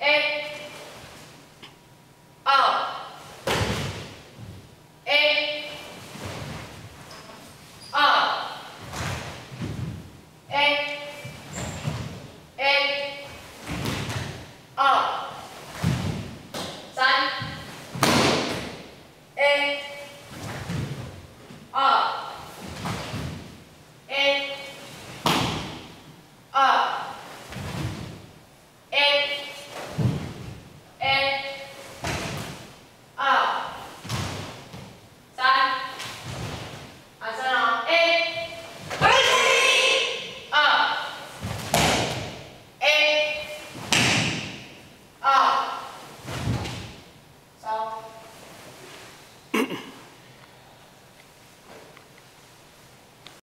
Hey.